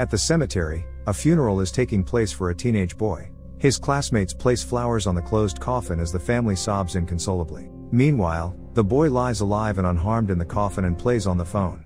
At the cemetery, a funeral is taking place for a teenage boy. His classmates place flowers on the closed coffin as the family sobs inconsolably. Meanwhile, the boy lies alive and unharmed in the coffin and plays on the phone.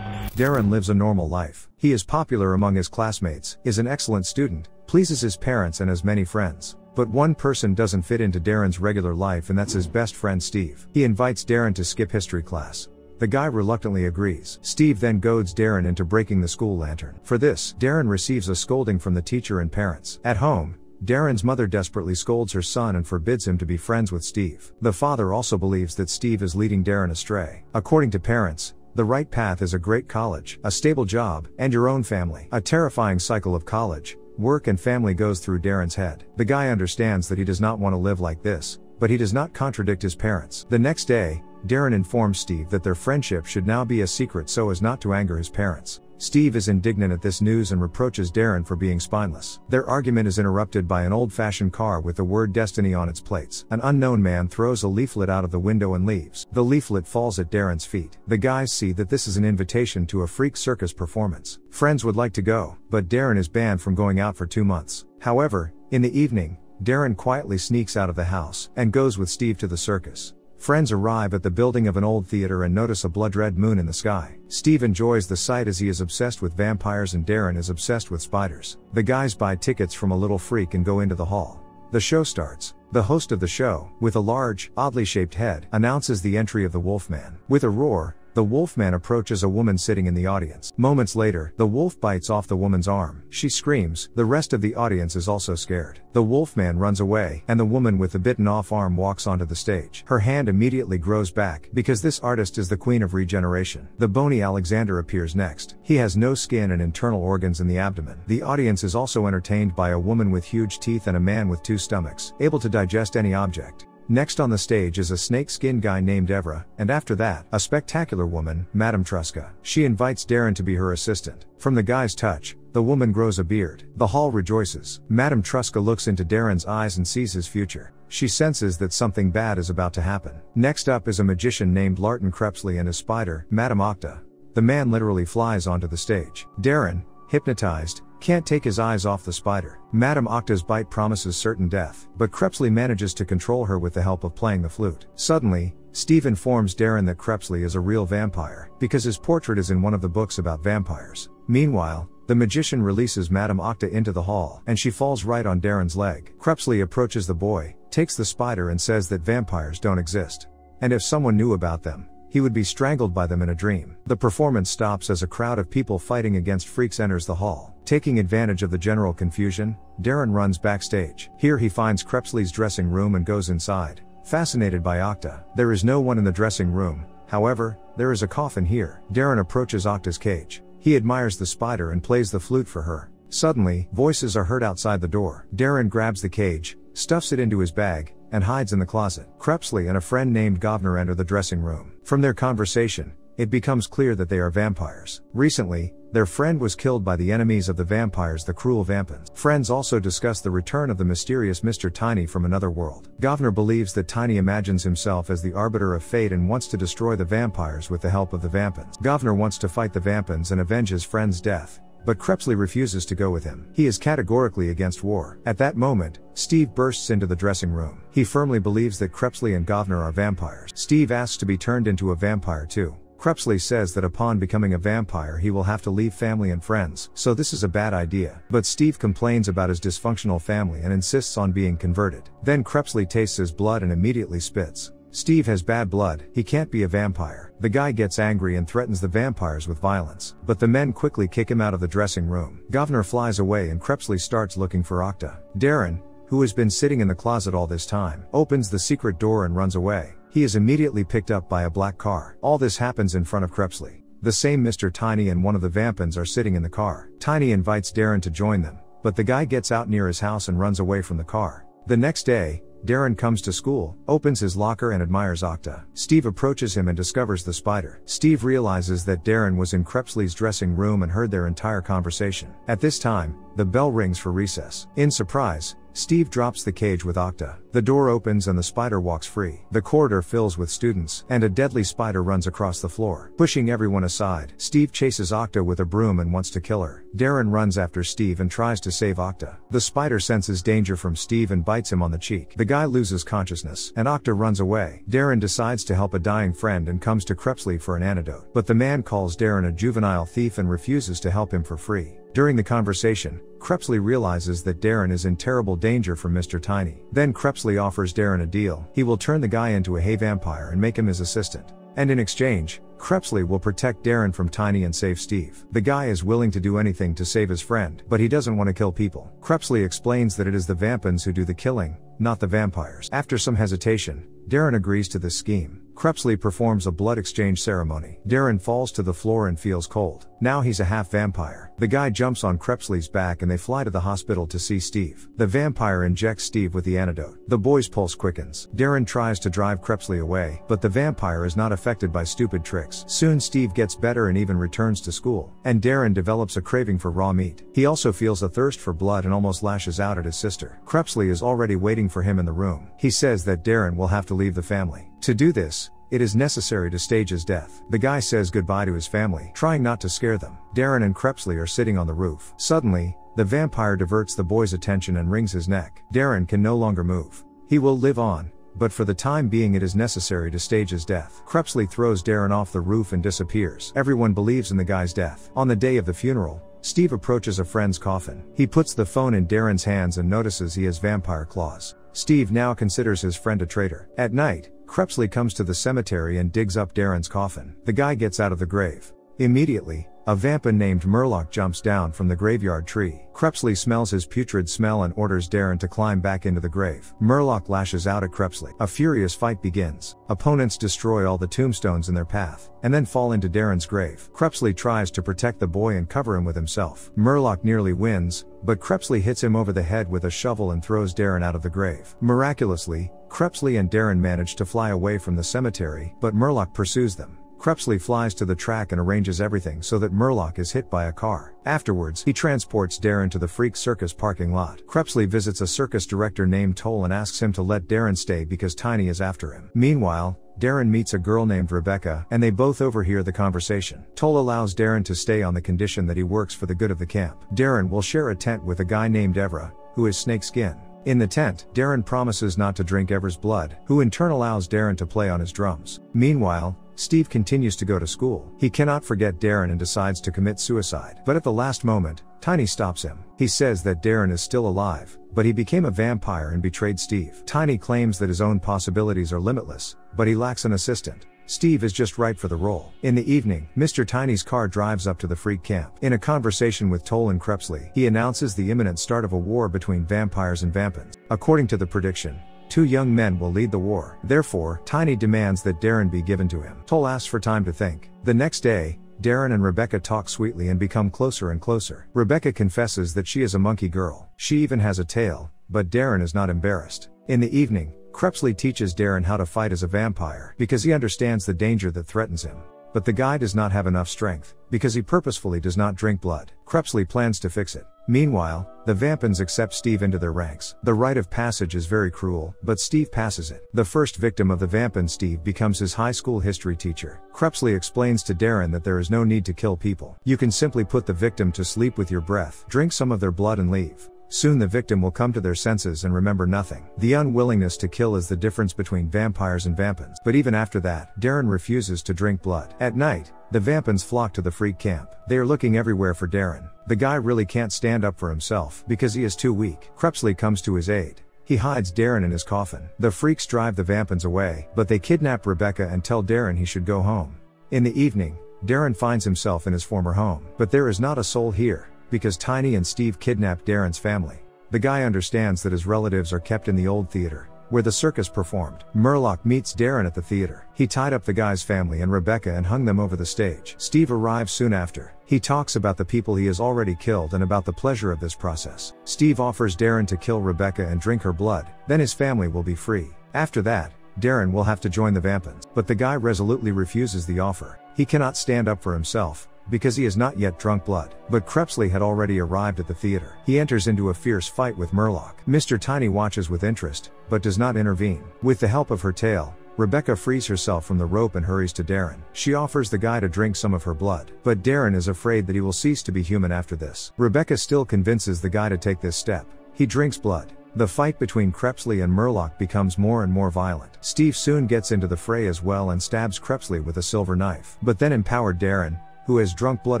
Darren lives a normal life. He is popular among his classmates, is an excellent student, pleases his parents and has many friends. But one person doesn't fit into Darren's regular life and that's his best friend Steve. He invites Darren to skip history class. The guy reluctantly agrees. Steve then goads Darren into breaking the school lantern. For this, Darren receives a scolding from the teacher and parents. At home, Darren's mother desperately scolds her son and forbids him to be friends with Steve. The father also believes that Steve is leading Darren astray. According to parents, the right path is a great college, a stable job, and your own family. A terrifying cycle of college, work and family goes through Darren's head. The guy understands that he does not want to live like this, but he does not contradict his parents. The next day, Darren informs Steve that their friendship should now be a secret so as not to anger his parents. Steve is indignant at this news and reproaches Darren for being spineless. Their argument is interrupted by an old fashioned car with the word destiny on its plates. An unknown man throws a leaflet out of the window and leaves. The leaflet falls at Darren's feet. The guys see that this is an invitation to a freak circus performance. Friends would like to go, but Darren is banned from going out for two months. However, in the evening, Darren quietly sneaks out of the house and goes with Steve to the circus. Friends arrive at the building of an old theater and notice a blood red moon in the sky. Steve enjoys the sight as he is obsessed with vampires and Darren is obsessed with spiders. The guys buy tickets from a little freak and go into the hall. The show starts. The host of the show, with a large, oddly shaped head, announces the entry of the Wolfman. With a roar, the wolfman approaches a woman sitting in the audience. Moments later, the wolf bites off the woman's arm. She screams. The rest of the audience is also scared. The wolfman runs away, and the woman with the bitten off arm walks onto the stage. Her hand immediately grows back, because this artist is the queen of regeneration. The bony Alexander appears next. He has no skin and internal organs in the abdomen. The audience is also entertained by a woman with huge teeth and a man with two stomachs, able to digest any object. Next on the stage is a snake skin guy named Evra, and after that, a spectacular woman, Madame Truska. She invites Darren to be her assistant. From the guy's touch, the woman grows a beard. The hall rejoices. Madame Truska looks into Darren's eyes and sees his future. She senses that something bad is about to happen. Next up is a magician named Larten Crepsley and a spider, Madame Octa. The man literally flies onto the stage. Darren, hypnotized, can't take his eyes off the spider. Madame Octa's bite promises certain death, but Crepsley manages to control her with the help of playing the flute. Suddenly, Steve informs Darren that Crepsley is a real vampire, because his portrait is in one of the books about vampires. Meanwhile, the magician releases Madame Octa into the hall, and she falls right on Darren's leg. Crepsley approaches the boy, takes the spider and says that vampires don't exist. And if someone knew about them, he would be strangled by them in a dream. The performance stops as a crowd of people fighting against freaks enters the hall. Taking advantage of the general confusion, Darren runs backstage. Here he finds Crepsley's dressing room and goes inside. Fascinated by Octa, there is no one in the dressing room, however, there is a coffin here. Darren approaches Octa's cage. He admires the spider and plays the flute for her. Suddenly, voices are heard outside the door. Darren grabs the cage, stuffs it into his bag, and hides in the closet. Crepsley and a friend named Gavner enter the dressing room. From their conversation, it becomes clear that they are vampires. Recently, their friend was killed by the enemies of the vampires, the cruel vampins. Friends also discuss the return of the mysterious Mr. Tiny from another world. Gavner believes that Tiny imagines himself as the arbiter of fate and wants to destroy the vampires with the help of the vampins. Gavner wants to fight the vampins and avenge his friend's death, but Crepsley refuses to go with him. He is categorically against war. At that moment, Steve bursts into the dressing room. He firmly believes that Crepsley and Gavner are vampires. Steve asks to be turned into a vampire too. Crepsley says that upon becoming a vampire he will have to leave family and friends, so this is a bad idea. But Steve complains about his dysfunctional family and insists on being converted. Then Crepsley tastes his blood and immediately spits. Steve has bad blood, he can't be a vampire. The guy gets angry and threatens the vampires with violence. But the men quickly kick him out of the dressing room. Gavner flies away and Crepsley starts looking for Octa. Darren, who has been sitting in the closet all this time, opens the secret door and runs away. He is immediately picked up by a black car. All this happens in front of Crepsley. The same Mr. Tiny and one of the vampins are sitting in the car. Tiny invites Darren to join them, but the guy gets out near his house and runs away from the car. The next day, Darren comes to school, opens his locker and admires Octa. Steve approaches him and discovers the spider. Steve realizes that Darren was in Crepsley's dressing room and heard their entire conversation. At this time, the bell rings for recess. In surprise, Steve drops the cage with Octa. The door opens and the spider walks free. The corridor fills with students, and a deadly spider runs across the floor. Pushing everyone aside, Steve chases Octa with a broom and wants to kill her. Darren runs after Steve and tries to save Octa. The spider senses danger from Steve and bites him on the cheek. The guy loses consciousness, and Octa runs away. Darren decides to help a dying friend and comes to Crepsley for an antidote. But the man calls Darren a juvenile thief and refuses to help him for free. During the conversation, Crepsley realizes that Darren is in terrible danger from Mr. Tiny. Then Crepsley offers Darren a deal. He will turn the guy into a hay vampire and make him his assistant. And in exchange, Crepsley will protect Darren from Tiny and save Steve. The guy is willing to do anything to save his friend, but he doesn't want to kill people. Crepsley explains that it is the vampins who do the killing, not the vampires. After some hesitation, Darren agrees to this scheme. Crepsley performs a blood exchange ceremony. Darren falls to the floor and feels cold. Now he's a half vampire. The guy jumps on Crepsley's back and they fly to the hospital to see Steve. The vampire injects Steve with the antidote. The boy's pulse quickens. Darren tries to drive Crepsley away, but the vampire is not affected by stupid tricks. Soon Steve gets better and even returns to school. And Darren develops a craving for raw meat. He also feels a thirst for blood and almost lashes out at his sister. Crepsley is already waiting for him in the room. He says that Darren will have to leave the family. To do this, it is necessary to stage his death. The guy says goodbye to his family, trying not to scare them. Darren and Crepsley are sitting on the roof. Suddenly, the vampire diverts the boy's attention and wrings his neck. Darren can no longer move. He will live on, but for the time being it is necessary to stage his death. Crepsley throws Darren off the roof and disappears. Everyone believes in the guy's death. On the day of the funeral, Steve approaches a friend's coffin. He puts the phone in Darren's hands and notices he has vampire claws. Steve now considers his friend a traitor. At night, Crepsley comes to the cemetery and digs up Darren's coffin. The guy gets out of the grave. Immediately, a vampin named Murlough jumps down from the graveyard tree. Crepsley smells his putrid smell and orders Darren to climb back into the grave. Murlough lashes out at Crepsley. A furious fight begins. Opponents destroy all the tombstones in their path, and then fall into Darren's grave. Crepsley tries to protect the boy and cover him with himself. Murlough nearly wins, but Crepsley hits him over the head with a shovel and throws Darren out of the grave. Miraculously, Crepsley and Darren manage to fly away from the cemetery, but Murlough pursues them. Crepsley flies to the track and arranges everything so that Murlough is hit by a car. Afterwards, he transports Darren to the Freak Circus parking lot. Crepsley visits a circus director named Tall and asks him to let Darren stay because Tiny is after him. Meanwhile, Darren meets a girl named Rebecca, and they both overhear the conversation. Tall allows Darren to stay on the condition that he works for the good of the camp. Darren will share a tent with a guy named Evra, who is snakeskin. In the tent, Darren promises not to drink Evra's blood, who in turn allows Darren to play on his drums. Meanwhile, Steve continues to go to school. He cannot forget Darren and decides to commit suicide. But at the last moment, Tiny stops him. He says that Darren is still alive, but he became a vampire and betrayed Steve. Tiny claims that his own possibilities are limitless, but he lacks an assistant. Steve is just right for the role. In the evening, Mr. Tiny's car drives up to the freak camp. In a conversation with Tall and Crepsley, he announces the imminent start of a war between vampires and vampins. According to the prediction, Two young men will lead the war. Therefore, Tiny demands that Darren be given to him. Tall asks for time to think. The next day, Darren and Rebecca talk sweetly and become closer and closer. Rebecca confesses that she is a monkey girl. She even has a tail, but Darren is not embarrassed. In the evening, Crepsley teaches Darren how to fight as a vampire because he understands the danger that threatens him. But the guy does not have enough strength, because he purposefully does not drink blood. Crepsley plans to fix it. Meanwhile, the Vampins accept Steve into their ranks. The rite of passage is very cruel, but Steve passes it. The first victim of the Vampin Steve becomes his high school history teacher. Crepsley explains to Darren that there is no need to kill people. You can simply put the victim to sleep with your breath, drink some of their blood and leave. Soon the victim will come to their senses and remember nothing. The unwillingness to kill is the difference between vampires and vampins. But even after that, Darren refuses to drink blood. At night, the vampins flock to the freak camp. They are looking everywhere for Darren. The guy really can't stand up for himself because he is too weak. Crepsley comes to his aid. He hides Darren in his coffin. The freaks drive the vampins away, but they kidnap Rebecca and tell Darren he should go home. In the evening, Darren finds himself in his former home. But there is not a soul here because Tiny and Steve kidnapped Darren's family. The guy understands that his relatives are kept in the old theater, where the circus performed. Murlough meets Darren at the theater. He tied up the guy's family and Rebecca and hung them over the stage. Steve arrives soon after. He talks about the people he has already killed and about the pleasure of this process. Steve offers Darren to kill Rebecca and drink her blood, then his family will be free. After that, Darren will have to join the Vampins. But the guy resolutely refuses the offer. He cannot stand up for himself, because he has not yet drunk blood. But Crepsley had already arrived at the theater. He enters into a fierce fight with Murlough. Mr. Tiny watches with interest, but does not intervene. With the help of her tail, Rebecca frees herself from the rope and hurries to Darren. She offers the guy to drink some of her blood. But Darren is afraid that he will cease to be human after this. Rebecca still convinces the guy to take this step. He drinks blood. The fight between Crepsley and Murlough becomes more and more violent. Steve soon gets into the fray as well and stabs Crepsley with a silver knife. But then empowered Darren, who has drunk blood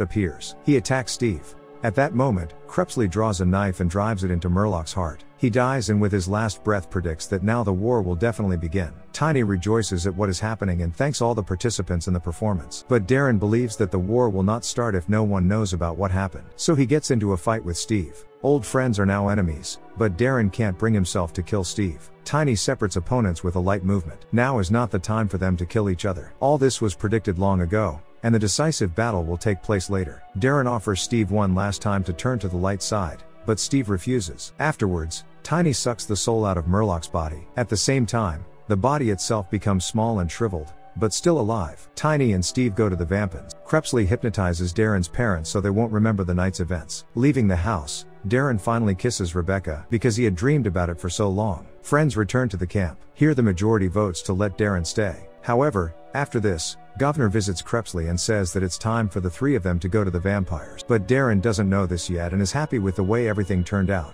appears. He attacks Steve. At that moment, Crepsley draws a knife and drives it into Murlough's heart. He dies and with his last breath predicts that now the war will definitely begin. Tiny rejoices at what is happening and thanks all the participants in the performance. But Darren believes that the war will not start if no one knows about what happened. So he gets into a fight with Steve. Old friends are now enemies, but Darren can't bring himself to kill Steve. Tiny separates opponents with a light movement. Now is not the time for them to kill each other. All this was predicted long ago, and the decisive battle will take place later. Darren offers Steve one last time to turn to the light side, but Steve refuses. Afterwards, Tiny sucks the soul out of Murlough's body. At the same time, the body itself becomes small and shriveled, but still alive. Tiny and Steve go to the Vampins. Crepsley hypnotizes Darren's parents so they won't remember the night's events. Leaving the house, Darren finally kisses Rebecca because he had dreamed about it for so long. Friends return to the camp. Here the majority votes to let Darren stay. However, after this, Gavner visits Crepsley and says that it's time for the three of them to go to the vampires. But Darren doesn't know this yet and is happy with the way everything turned out.